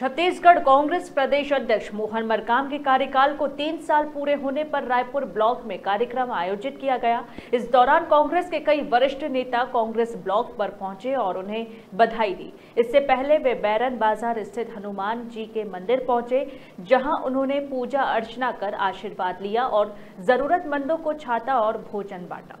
छत्तीसगढ़ कांग्रेस प्रदेश अध्यक्ष मोहन मरकाम के कार्यकाल को तीन साल पूरे होने पर रायपुर ब्लॉक में कार्यक्रम आयोजित किया गया। इस दौरान कांग्रेस के कई वरिष्ठ नेता कांग्रेस ब्लॉक पर पहुँचे और उन्हें बधाई दी। इससे पहले वे बैरन बाज़ार स्थित हनुमान जी के मंदिर पहुँचे, जहाँ उन्होंने पूजा अर्चना कर आशीर्वाद लिया और जरूरतमंदों को छाता और भोजन बांटा।